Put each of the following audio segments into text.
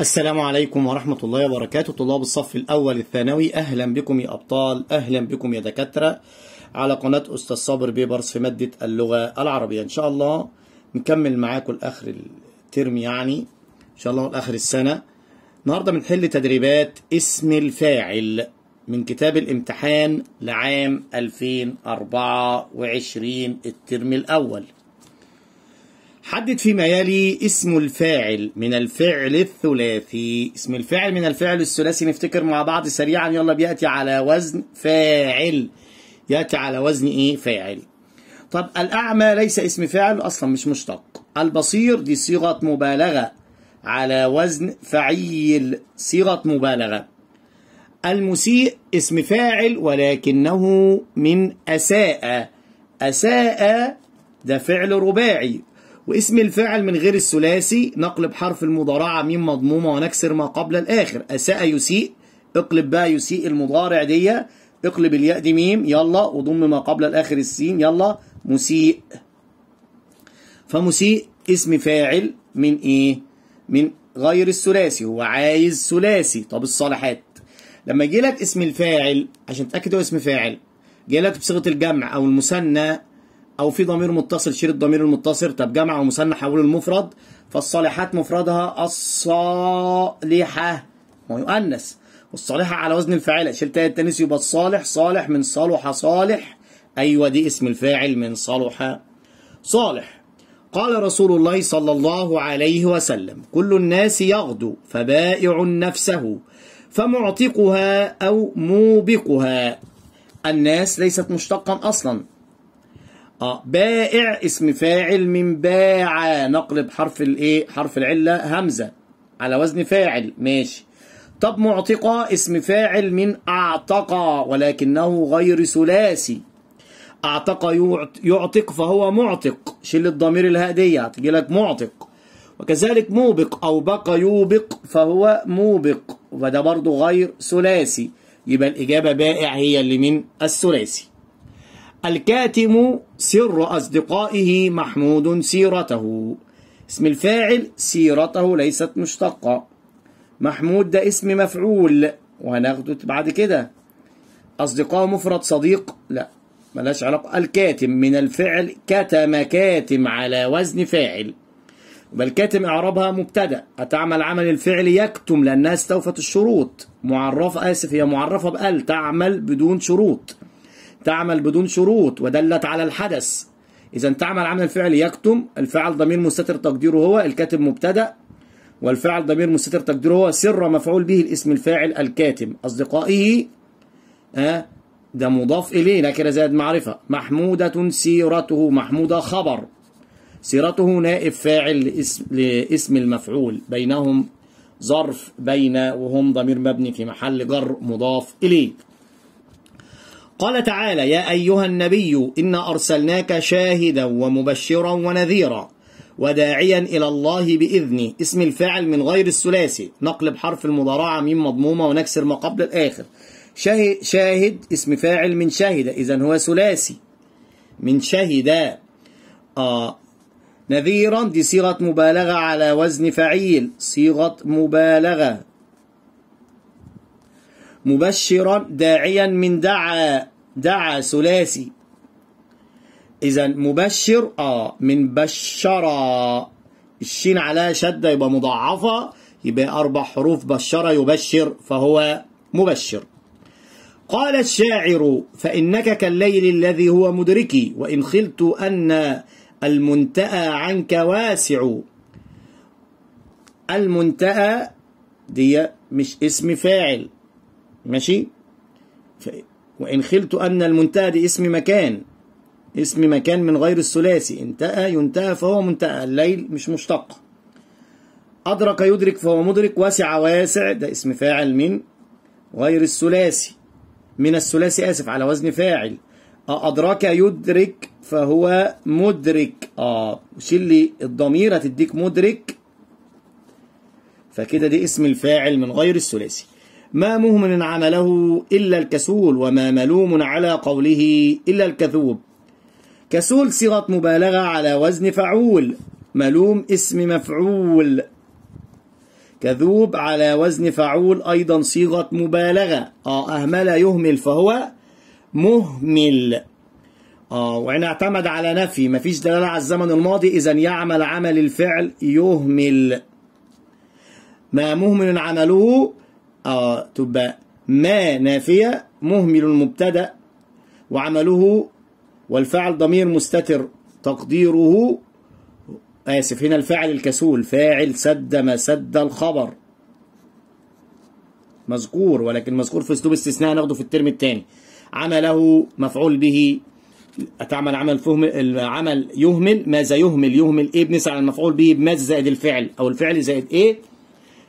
السلام عليكم ورحمة الله وبركاته. طلاب الصف الأول الثانوي أهلا بكم يا أبطال أهلا بكم يا دكاترة. على قناة أستاذ صابر بيبرس في مادة اللغة العربية. إن شاء الله نكمل معاكم لآخر الترم يعني. إن شاء الله لآخر السنة. النهاردة بنحل تدريبات اسم الفاعل من كتاب الامتحان لعام 2024 الترم الأول. حدد فيما يلي اسم الفاعل من الفعل الثلاثي. اسم الفاعل من الفعل الثلاثي نفتكر مع بعض سريعا. يلا بيأتي على وزن فاعل. يأتي على وزن إيه؟ فاعل. طب الأعمى ليس اسم فاعل أصلا مش مشتق. البصير دي صيغة مبالغة. على وزن فعيل صيغة مبالغة. المسيء اسم فاعل ولكنه من أساء. أساء ده فعل رباعي. واسم الفاعل من غير الثلاثي نقلب حرف المضارعة ميم مضمومة ونكسر ما قبل الآخر. أساء يسيء اقلب بقى يسيء المضارع دي اقلب الياء دي ميم يلا وضم ما قبل الآخر السين يلا مسيء. فمسيء اسم فاعل من إيه؟ من غير الثلاثي هو عايز ثلاثي. طب الصالحات لما يجي لك اسم الفاعل عشان تتأكد هو اسم فاعل جاي لك بصيغة الجمع أو المثنى أو في ضمير متصل شيل الضمير المتصل طب جمع ومثنى حوله المفرد فالصالحات مفردها الصالحة هو يؤنث. والصالحة على وزن الفاعل شلت التانيث يبقى الصالح صالح من صلح صالح أيوه دي اسم الفاعل من صلح صالح. قال رسول الله صلى الله عليه وسلم كل الناس يغدو فبائع نفسه فمعتقها أو موبقها. الناس ليست مشتقا أصلا. آه. بائع اسم فاعل من باع. نقلب حرف الايه حرف العلة همزة. على وزن فاعل. ماشي. طب معتقة اسم فاعل من أعتق ولكنه غير ثلاثي. أعتق يعتق فهو معتق. شيل الضمير الهادية هتجي لك معتق. وكذلك موبق أو بقى يوبق فهو موبق. وده برضه غير ثلاثي. يبقى الإجابة بائع هي اللي من الثلاثي. الكاتم سر أصدقائه محمود سيرته. اسم الفاعل سيرته ليست مشتقة. محمود ده اسم مفعول وهناخده بعد كده. أصدقاء مفرد صديق لا ملاش علاقة. الكاتم من الفعل كتم كاتم على وزن فاعل. بل كاتم إعرابها مبتدأ. هتعمل عمل الفعل يكتم لأنها استوفت الشروط. معرفة آسف هي معرفة بأل تعمل بدون شروط. تعمل بدون شروط ودلت على الحدث. إذا تعمل عمل الفعل يكتم الفعل ضمير مستتر تقديره هو الكاتب مبتدأ والفعل ضمير مستتر تقديره هو سر مفعول به الاسم الفاعل الكاتم أصدقائه آه ده مضاف إليه لكن زاد معرفة. محمودة سيرته محمودة خبر. سيرته نائب فاعل لاسم, لاسم المفعول. بينهم ظرف بين وهم ضمير مبني في محل جر مضاف إليه. قال تعالى يا أيها النبي إنا أرسلناك شاهدا ومبشرا ونذيرا وداعيا إلى الله بإذنه اسم الفاعل من غير الثلاثي. نقلب حرف المضارعة ميم مضمومة ونكسر ما قبل الآخر. شاهد, شاهد اسم فاعل من شاهد. إذا هو ثلاثي. من شهد. آه. نذيرا دي صيغة مبالغة على وزن فعيل. صيغة مبالغة. مبشرا داعيا من دعا دعا ثلاثي. اذا مبشر آه من بشرا. الشين عليها شدة يبقى مضاعفة يبقى أربع حروف بشر يبشر فهو مبشر. قال الشاعر فإنك كالليل الذي هو مدركي وإن خلت أن المنتأى عنك واسع. المنتأى دي مش اسم فاعل. ماشي. وإن خلت أن المنتهى اسم مكان اسم مكان من غير الثلاثي انتهى ينتهى فهو منتهى الليل مش مشتق. أدرك يدرك فهو مدرك واسع واسع ده اسم فاعل من غير الثلاثي. من الثلاثي آسف على وزن فاعل. أدرك يدرك فهو مدرك. آه شيل لي الضمير هتديك مدرك؟ فكده دي اسم الفاعل من غير الثلاثي. ما مهمل عمله إلا الكسول وما ملوم على قوله إلا الكذوب كسول صيغة مبالغة على وزن فعول ملوم اسم مفعول. كذوب على وزن فعول أيضا صيغة مبالغة. آه أهمل يهمل فهو مهمل. آه وإن اعتمد على نفي مفيش دلالة على الزمن الماضي إذا يعمل عمل الفعل يهمل. ما مهمل عمله آه تبقى ما نافية مهمل مبتدأ وعمله والفعل ضمير مستتر تقديره آسف هنا الفاعل الكسول فاعل سد ما سد الخبر. مذكور ولكن مذكور في أسلوب استثناء ناخده في الترم الثاني. عمله مفعول به تعمل عمل فهم العمل يهمل ماذا يهمل؟ يهمل إيه؟ بنسأل عن المفعول به بماذا زائد الفعل؟ أو الفعل زائد إيه؟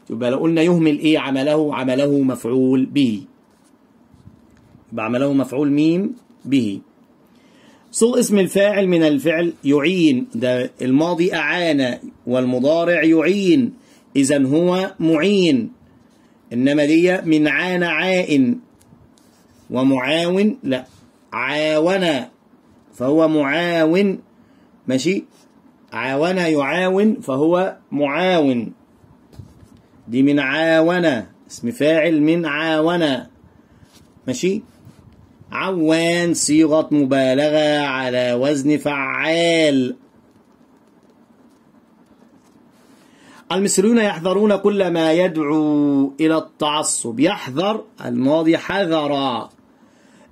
يبقى لو قلنا يهمل إيه عمله؟ عمله مفعول به. يبقى عمله مفعول ميم به. صل اسم الفاعل من الفعل يعين. ده الماضي أعان والمضارع يعين. إذا هو معين. إنما دي من عان عائن ومعاون لا عاون. فهو معاون. ماشي؟ عاون يعاون فهو معاون. دي من عاون اسم فاعل من عاون ماشي؟ عوان صيغة مبالغة على وزن فعال. المصريون يحذرون كل ما يدعو إلى التعصب. يحذر الماضي حذر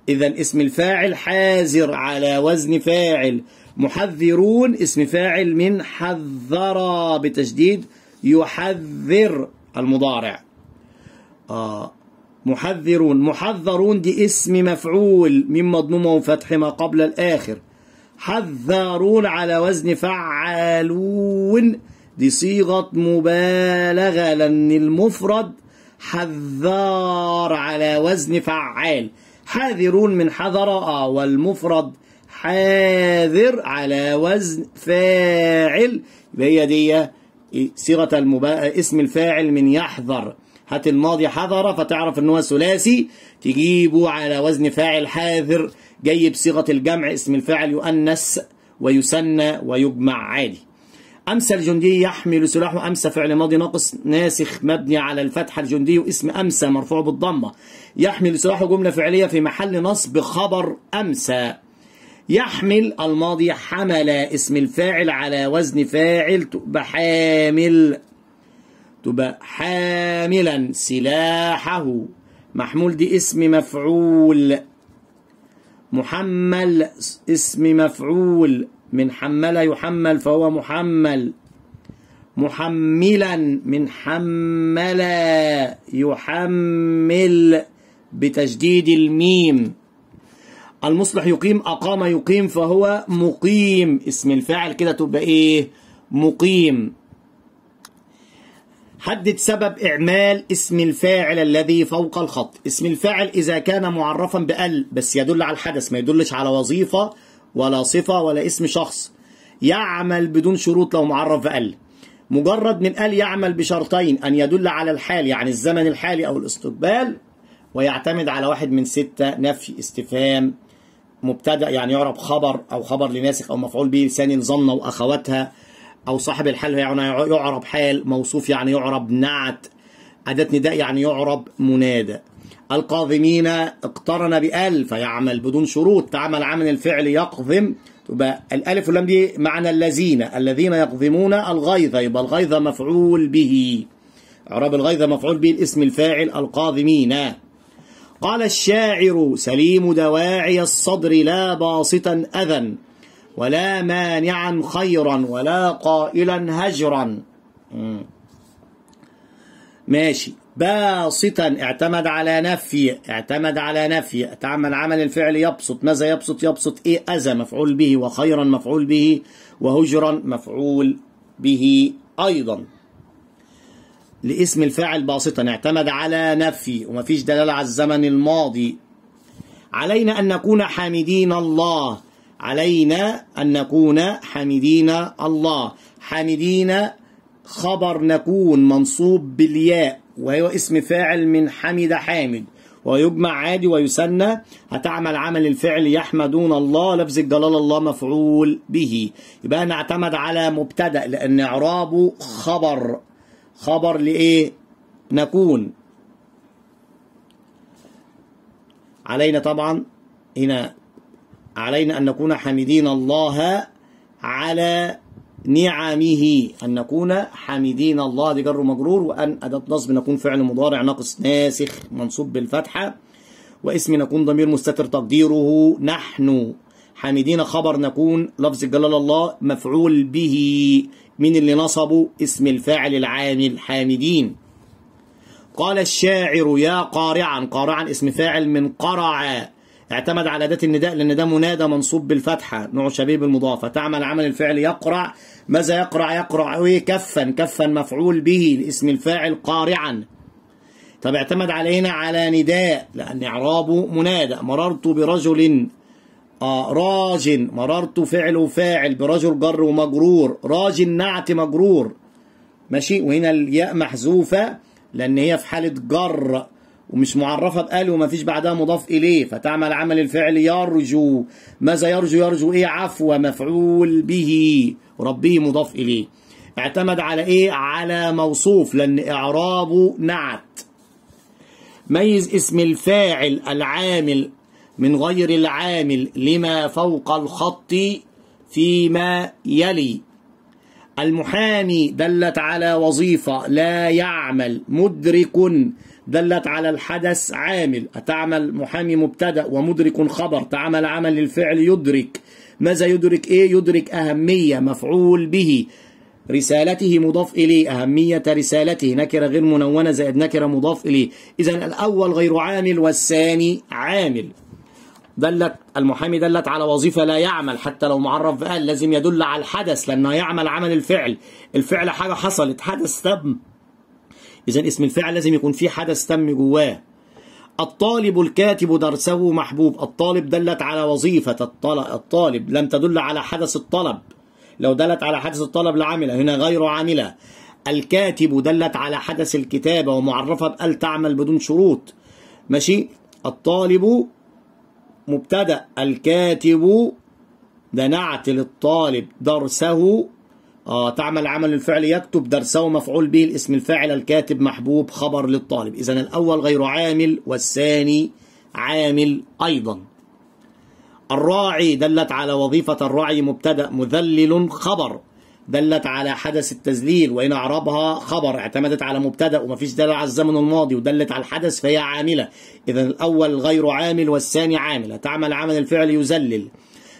إذا اسم الفاعل حاذر على وزن فاعل. محذرون اسم فاعل من حذر بتشديد يحذر. المضارع. آه محذرون محذرون دي اسم مفعول من مضمومه فتح ما قبل الآخر. حذرون على وزن فعالون دي صيغة مبالغة لأن المفرد حذار على وزن فعال. حاذرون من حذر آه والمفرد حاذر على وزن فاعل. هي دي صيغة المبا... اسم الفاعل من يحذر. هات الماضي حذر فتعرف ان هو ثلاثي. تجيبه على وزن فاعل حاذر. جاي بصيغه الجمع اسم الفاعل يؤنث ويسنى ويجمع عادي. امسى الجندي يحمل سلاحه. امسى فعل ماضي ناقص ناسخ مبني على الفتحه الجندي اسم امسى مرفوع بالضمة. يحمل سلاحه جملة فعلية في محل نصب خبر امسى يحمل الماضي حمل اسم الفاعل على وزن فاعل تبقى حامل تبقى حاملا سلاحه. محمول دي اسم مفعول. محمل اسم مفعول. من حمل يحمل فهو محمل. محملا من حمل يحمل بتشديد الميم. المصلح يقيم أقام يقيم فهو مقيم. اسم الفاعل كده تبقى إيه؟ مقيم. حدد سبب إعمال اسم الفاعل الذي فوق الخط. اسم الفاعل إذا كان معرفا بأل بس يدل على الحدث ما يدلش على وظيفة ولا صفة ولا اسم شخص. يعمل بدون شروط لو معرف بأل. مجرد من أل يعمل بشرطين أن يدل على الحال يعني الزمن الحالي أو الاستقبال ويعتمد على واحد من ستة نفي استفهام مبتدأ يعني يعرب خبر أو خبر لناسخ أو مفعول به ثاني ظن وأخواتها أو صاحب الحال يعني يعرب حال موصوف يعني يعرب نعت. أداة نداء يعني يعرب منادى. القاذمين اقترن بأل فيعمل بدون شروط. تعمل عمل الفعل يقذم تبقى الألف واللام دي معنى الذين الذين يقذمون الغيظ يبقى الغيظ مفعول به. إعراب الغيظ مفعول به الاسم الفاعل القاذمين قال الشاعر سليم دواعي الصدر لا باسطا أذى ولا مانعا خيرا ولا قائلا هجرا. ماشي. باسطا اعتمد على نفي اعتمد على نفي. تعمل عمل الفعل يبسط. ماذا يبسط؟ يبسط إيه؟ أذى مفعول به وخيرا مفعول به وهجرا مفعول به أيضا. لاسم الفاعل باسطا اعتمد على نفي ومفيش دلالة على الزمن الماضي. علينا أن نكون حامدين الله. علينا أن نكون حامدين الله. حامدين خبر نكون منصوب بالياء وهو اسم فاعل من حمد حامد. ويجمع عادي ويسنى. هتعمل عمل الفعل يحمدون الله لفظ الجلال الله مفعول به. يبقى نعتمد على مبتدأ لأن إعرابه خبر. خبر لإيه؟ نكون. علينا طبعا هنا علينا أن نكون حامدين الله على نعمه. أن نكون حامدين الله دي جر مجرور. وأن أداة نصب نكون فعل مضارع ناقص ناسخ منصوب بالفتحة. واسم نكون ضمير مستتر تقديره. نحن حامدين خبر نكون لفظ جلال الله مفعول به. من اللي نصبه اسم الفاعل العامل حامدين قال الشاعر يا قارعا قارعا اسم فاعل من قرع. اعتمد على أداة النداء لأن ده منادى منصوب بالفتحة نوع شبيه بالمضافة تعمل عمل الفعل يقرع. ماذا يقرع؟ يقرع كفا كفا مفعول به اسم الفاعل قارعا. طب اعتمد علينا على نداء لأن إعرابه منادى. مررت برجل آه راج مررت فعل وفاعل برجل جر ومجرور. راج نعت مجرور. ماشي؟ وهنا الياء محذوفة لأن هي في حالة جر ومش معرفة بقال وما فيش بعدها مضاف إليه. فتعمل عمل الفعل يرجو. ماذا يرجو؟ يرجو إيه؟ عفو مفعول به. ربه مضاف إليه. اعتمد على إيه؟ على موصوف لأن إعرابه نعت. ميز اسم الفاعل العامل من غير العامل لما فوق الخط فيما يلي. المحامي دلت على وظيفة لا يعمل مدرك دلت على الحدث عامل. تعمل محامي مبتدأ ومدرك خبر تعمل عمل الفعل يدرك. ماذا يدرك؟ إيه يدرك؟ أهمية مفعول به. رسالته مضاف إليه أهمية رسالته. نكرة غير منونة زائد نكرة مضاف إليه. إذا الأول غير عامل والثاني عامل. دلت المحامي دلت على وظيفة لا يعمل حتى لو معرف قال لازم يدل على الحدث لأنه يعمل عمل الفعل. الفعل حاجة حصلت حدث تم. إذا اسم الفعل لازم يكون فيه حدث تم جواه. الطالب الكاتب درسه محبوب. الطالب دلت على وظيفة الطالب لم تدل على حدث الطلب. لو دلت على حدث الطلب لعملة هنا غير عاملة. الكاتب دلت على حدث الكتابة ومعرفة بأل تعمل بدون شروط. ماشي؟ الطالب مبتدأ الكاتب ده نعت للطالب درسه. آه تعمل عمل الفعل يكتب درسه مفعول به الاسم الفاعل الكاتب محبوب خبر للطالب. إذا الأول غير عامل والثاني عامل أيضا. الراعي دلت على وظيفة الراعي مبتدأ مذلل خبر. دلت على حدث التذليل وإن أعربها خبر اعتمدت على مبتدأ ومفيش دلالة على الزمن الماضي ودلت على الحدث فهي عاملة. إذا الأول غير عامل والثاني عاملة. تعمل عمل الفعل يذلل.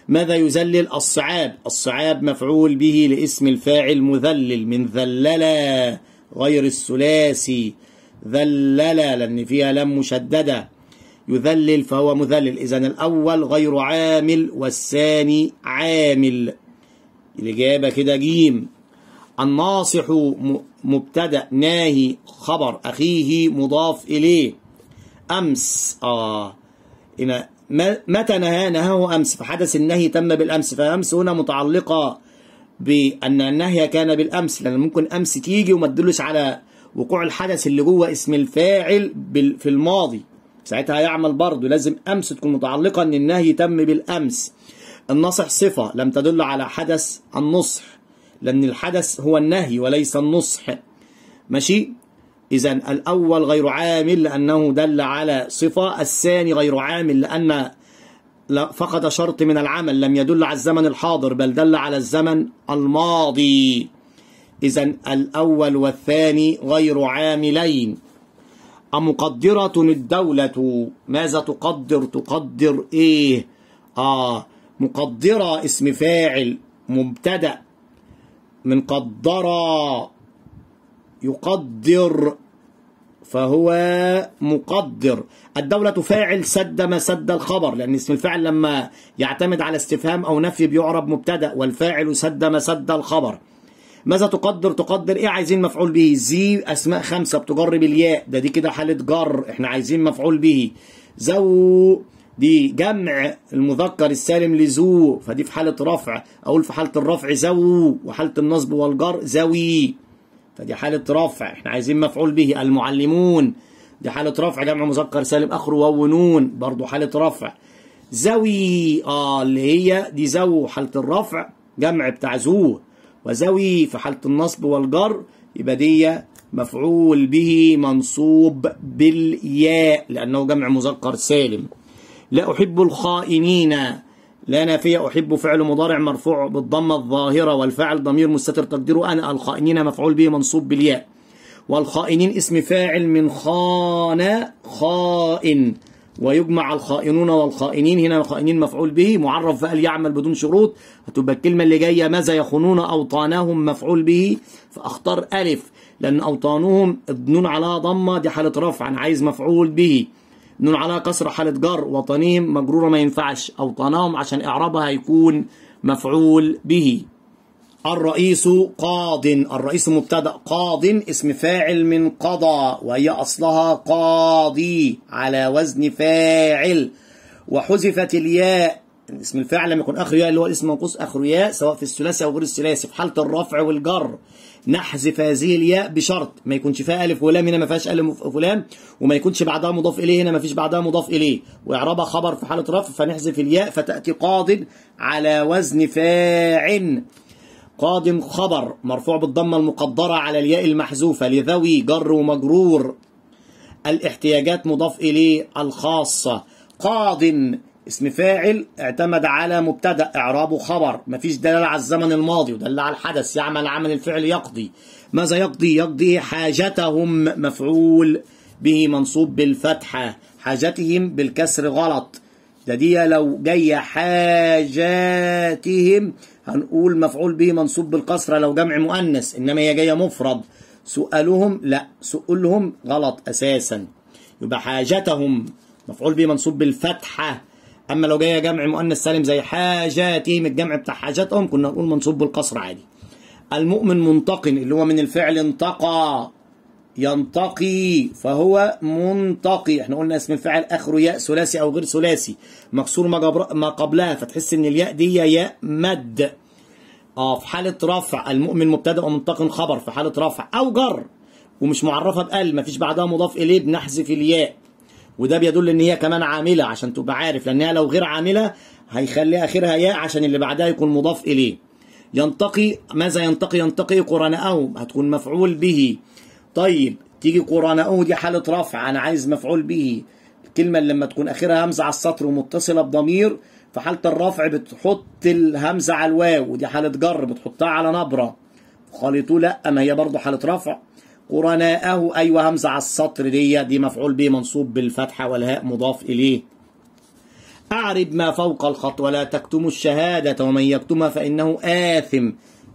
ماذا يذلل؟ الصعاب. الصعاب مفعول به لاسم الفاعل مذلل من ذللا غير الثلاثي. ذللا لأن فيها لم مشددة. يذلل فهو مذلل. إذا الأول غير عامل والثاني عامل. الإجابة كده جيم. الناصح مبتدأ ناهي خبر أخيه مضاف إليه. أمس آه هنا متى نهى نهاه أمس فحدث النهي تم بالأمس. فأمس هنا متعلقة بأن النهي كان بالأمس لأن ممكن أمس تيجي وما تدلش على وقوع الحدث اللي جوه اسم الفاعل في الماضي. ساعتها يعمل برضه. لازم أمس تكون متعلقة أن النهي تم بالأمس. النصح صفة لم تدل على حدث النصح لأن الحدث هو النهي وليس النصح. ماشي؟ إذا الأول غير عامل لأنه دل على صفة الثاني غير عامل لأن فقد شرط من العمل لم يدل على الزمن الحاضر بل دل على الزمن الماضي. إذا الأول والثاني غير عاملين. أمقدرة الدولة؟ ماذا تقدر؟ تقدر إيه؟ آه مقدرة اسم فاعل مبتدأ من قدر يقدر فهو مقدر. الدولة فاعل سد ما سد الخبر لأن اسم الفاعل لما يعتمد على استفهام أو نفي بيعرب مبتدأ والفاعل سد ما سد الخبر. ماذا تقدر؟ تقدر إيه عايزين مفعول به؟ زي أسماء خمسة بتجر بالياء. ده دي كده حالة جر إحنا عايزين مفعول به. زو دي جمع المذكر السالم لزو فدي في حالة رفع أقول في حالة الرفع زو وحالة النصب والجر زوي. فدي حالة رفع إحنا عايزين مفعول به المعلمون. دي حالة رفع جمع مذكر سالم اخره واو نون برضه حالة رفع. زوي آه اللي هي دي زو حالة الرفع جمع بتاع زو. وزوي في حالة النصب والجر يبقى دي مفعول به منصوب بالياء لأنه جمع مذكر سالم. لا أحب الخائنين. لا نافية أحب فعل مضارع مرفوع بالضمة الظاهرة والفاعل ضمير مستتر تقديره أنا. الخائنين مفعول به منصوب بالياء. والخائنين اسم فاعل من خان خائن. ويجمع الخائنون والخائنين. هنا الخائنين مفعول به معرف فعل يعمل بدون شروط؟ هتبقى الكلمة اللي جاية ماذا يخونون؟ أوطانهم مفعول به. فأختار ألف لأن أوطانهم النون عليها ضمة. دي حالة رفع أنا عايز مفعول به. نون عليها كسر حالة جر وطنيهم مجرورة ما ينفعش أوطانهم عشان إعرابها هيكون مفعول به. الرئيس قاض الرئيس مبتدأ قاض اسم فاعل من قضى وهي أصلها قاضي على وزن فاعل. وحذفت الياء اسم الفاعل لما يكون أخر ياء اللي هو الاسم منقوص أخر ياء سواء في الثلاثي أو غير الثلاثي. في حالة الرفع والجر نحذف هذه الياء بشرط. ما يكونش فيها ألف ولام هنا ما فيهاش ألف ولام وما يكونش بعدها مضاف إليه هنا ما فيش بعدها مضاف إليه. واعرابها خبر في حالة رفع فنحذف الياء فتأتي قاض على وزن فاعل قادم خبر مرفوع بالضمة المقدرة على الياء المحذوفة لذوي جر ومجرور. الاحتياجات مضاف إليه الخاصة. قاض اسم فاعل اعتمد على مبتدأ اعرابه خبر. مفيش دلالة على الزمن الماضي ودل على الحدث. يعمل عمل الفعل يقضي. ماذا يقضي؟ يقضي حاجتهم مفعول به منصوب بالفتحة. حاجتهم بالكسر غلط. ده دي لو جاية حاجاتهم هنقول مفعول به منصوب بالكسره لو جمع مؤنث. إنما هي جاية مفرد. سؤالهم لا سؤالهم غلط أساسا. يبقى حاجتهم مفعول به منصوب بالفتحة. أما لو جاية جمع مؤنث سالم زي حاجاتهم الجمع بتاع حاجاتهم كنا نقول منصوب بالكسر عادي. المؤمن منتقن اللي هو من الفعل انتقى ينتقي فهو منتقي. إحنا قلنا اسم الفاعل آخره ياء ثلاثي أو غير ثلاثي. مكسور ما, قبلها فتحس إن الياء دي ياء مد. آه في حالة رفع المؤمن مبتدأ ومنتقن خبر في حالة رفع أو جر ومش معرفة بال ما فيش بعدها مضاف إليه بنحذف الياء. وده بيدل إن هي كمان عاملة عشان تبقى عارف لانها لو غير عاملة هيخلي آخرها ياء عشان اللي بعدها يكون مضاف إليه. ينتقي ماذا ينتقي؟ ينتقي قرناءه هتكون مفعول به. طيب تيجي قرناءه دي حالة رفع أنا عايز مفعول به. الكلمة اللي لما تكون آخرها همزة على السطر ومتصلة بضمير في حالة الرفع بتحط الهمزة على الواو ودي حالة جر بتحطها على نبرة. خالطوه لا ما هي برضه حالة رفع. قرناءه أيوة همزة على السطر دي دي مفعول به منصوب بالفتحة والهاء مضاف إليه. أعرب ما فوق الخط ولا تكتموا الشهادة ومن يكتمها فإنه آثم.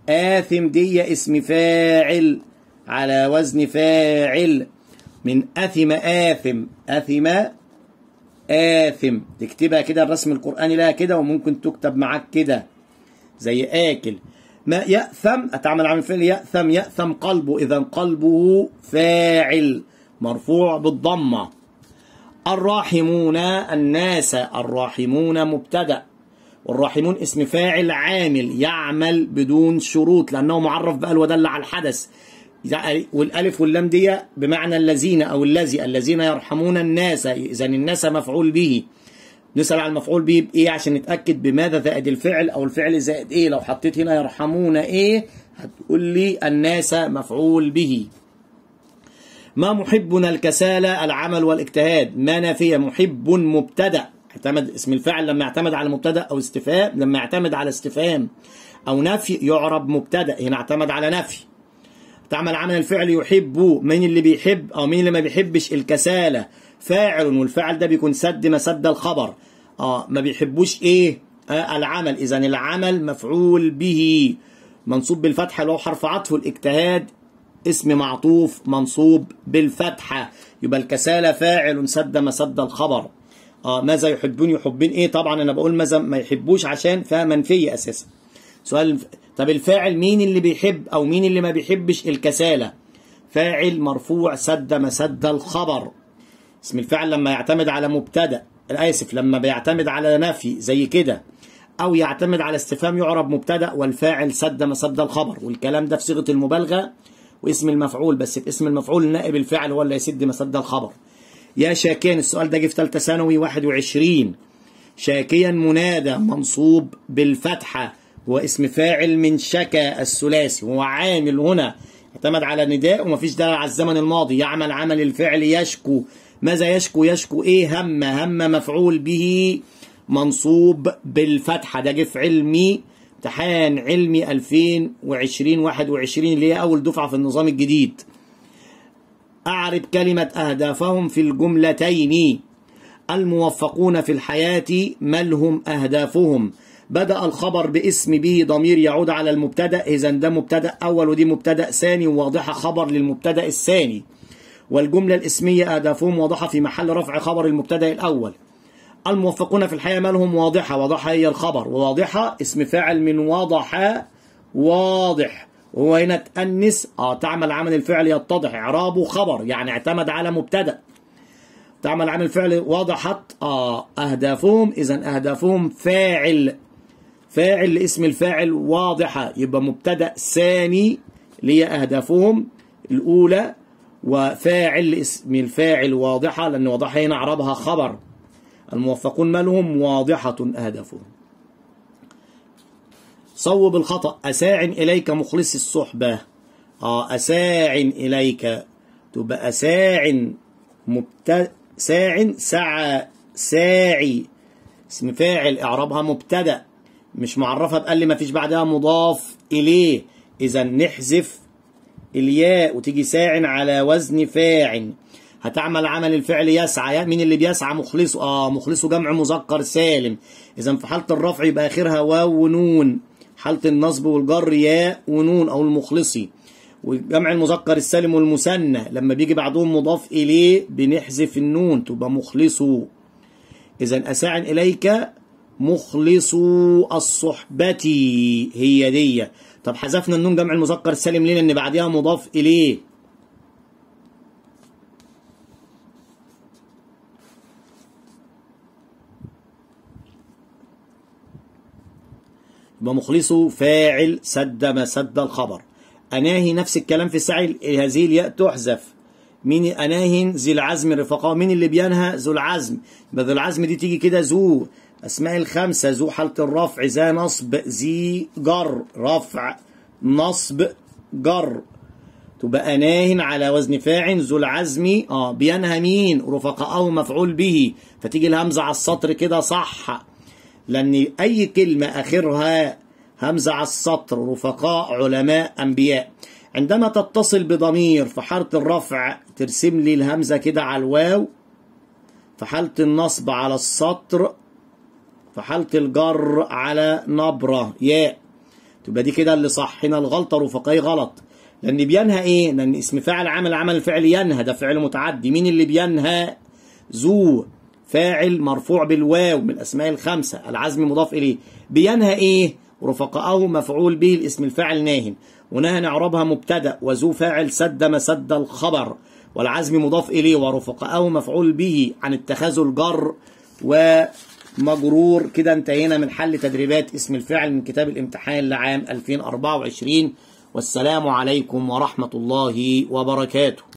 آثم دي اسم فاعل على وزن فاعل. من أثم آثم أثم آثم. تكتبها كده الرسم القرآني لها كده وممكن تكتب معاك كده. زي آكل. ما يأثم أتعمل عن الفعل يأثم يأثم قلبه إذا قلبه فاعل مرفوع بالضمة. الراحمون الناس الراحمون مبتدأ. والراحمون اسم فاعل عامل يعمل بدون شروط لأنه معرف بقى ودل على الحدث. والألف واللام دي بمعنى الذين أو الذي الذين يرحمون الناس اذا الناس مفعول به. نسأل على المفعول به بإيه عشان نتأكد بماذا زائد الفعل أو الفعل زائد إيه. لو حطيت هنا يرحمون إيه هتقول لي الناس مفعول به. ما محبنا الكسالى العمل والاجتهاد؟ ما نافية؟ محب مبتدأ. اعتمد اسم الفاعل لما يعتمد على مبتدأ أو استفهام لما يعتمد على استفهام أو نفي يعرب مبتدأ. هنا اعتمد على نفي. تعمل عمل الفعل يحب. مين اللي بيحب أو مين اللي ما بيحبش؟ الكسالة. فاعل والفعل ده بيكون سد مسد الخبر. آه ما بيحبوش إيه؟ آه العمل. إذا العمل مفعول به. منصوب بالفتحة اللي هو حرف عطف الاجتهاد. اسم معطوف منصوب بالفتحة يبقى الكسالة فاعل سد مسد الخبر. آه ماذا يحبون؟ يحبين إيه؟ طبعا أنا بقول ماذا ما يحبوش عشان فيها منفية أساسا. سؤال طب الفاعل مين اللي بيحب أو مين اللي ما بيحبش الكسالة؟ فاعل مرفوع سد مسد الخبر. اسم الفاعل لما يعتمد على مبتدأ اسف لما بيعتمد على نفي زي كده أو يعتمد على استفهام يعرب مبتدأ والفاعل سد مسد الخبر والكلام ده في صيغة المبالغة واسم المفعول بس في اسم المفعول نائب الفاعل هو اللي يسد مسد الخبر. يا شاكين السؤال ده جه في ثالثه ثانوي 21 شاكيا منادى منصوب بالفتحة هو اسم فاعل من شكا الثلاثي هو عامل هنا اعتمد على نداء ومفيش دلالة على الزمن الماضي يعمل عمل الفعل يشكو. ماذا يشكو؟ يشكو إيه هم؟ هم مفعول به منصوب بالفتحة. ده جه في علمي امتحان علمي 2020 21 اللي هي أول دفعة في النظام الجديد. أعرب كلمة أهدافهم في الجملتين. الموفقون في الحياة ما لهم أهدافهم؟ بدأ الخبر باسم به ضمير يعود على المبتدأ. إذا ده مبتدأ أول ودي مبتدأ ثاني وواضحة خبر للمبتدأ الثاني. والجملة الاسمية أهدافهم واضحة في محل رفع خبر المبتدأ الأول. الموفقون في الحياة مالهم واضحة. واضحة هي الخبر. وواضحة اسم فاعل من واضح. واضح. وهو هنا تأنس. آه تعمل عمل الفعل يتضح. إعرابه خبر. يعني اعتمد على مبتدأ. تعمل عمل الفعل وضحت آه أهدافهم. إذا أهدافهم فاعل. فاعل لاسم الفاعل واضحة. يبقى مبتدأ ثاني اللي هي أهدافهم الأولى وفاعل لاسم الفاعل واضحة لأن واضحة هنا أعرابها خبر. الموفقون مالهم واضحة أهدافهم صوب الخطأ. أساع إليك مخلص الصحبة. آه أساع إليك. تبقى أساع مبت... ساع سعى ساعي. اسم فاعل إعرابها مبتدأ. مش معرفة بقال ما فيش بعدها مضاف إليه. إذا نحذف الياء وتيجي ساع على وزن فاعل هتعمل عمل الفعل يسعى. مين اللي بيسعى؟ مخلصه آه مخلصه جمع مذكر سالم. اذا في حالة الرفع يبقى آخرها واو ونون. حالة النصب والجر ياء ونون أو المخلصي. وجمع المذكر السالم والمثنى. لما بيجي بعدهم مضاف إليه بنحذف النون تبقى مخلصه. اذا اساع إليك مخلص الصحبة. هي دي. طب حذفنا النون جمع المذكر السالم ليه؟ لأن بعدها مضاف إليه. يبقى مخلصه فاعل سد ما سد الخبر. أناهي نفس الكلام في السعي هذه الياء تحذف. مين أناهي ذي العزم رفقاء؟ مين اللي بينهى ذو العزم؟ يبقى ذو العزم دي تيجي كده ذو. أسماء الخمسة ذو حالة الرفع ذا نصب ذي جر رفع نصب جر. تبقى ناه على وزن فاعل ذو العزم آه بينهى مين رفقاءه مفعول به. فتيجي الهمزة على السطر كده صح. لأن أي كلمة آخرها همزة على السطر رفقاء علماء أنبياء. عندما تتصل بضمير في حالة الرفع ترسم لي الهمزة كده على الواو. في حالة النصب على السطر في حالة الجر على نبرة. ياء. تبقى دي كده اللي صح. هنا الغلطة رفقاي غلط. لأن بينهى إيه؟ لأن اسم فاعل عمل عمل الفعل ينهى. ده فعل متعدي. مين اللي بينهى؟ ذو. فاعل مرفوع بالواو من الأسماء الخمسة. العزم مضاف إليه. بينهى إيه؟ رفقاءه مفعول به الاسم الفاعل ناهن. ونهى نعربها مبتدأ. وذو فاعل سد مسد الخبر. والعزم مضاف إليه. ورفقاءه مفعول به عن اتخاذ الجر ومجرور كده انتهينا من حل تدريبات اسم الفاعل من كتاب الامتحان لعام 2024 والسلام عليكم ورحمة الله وبركاته.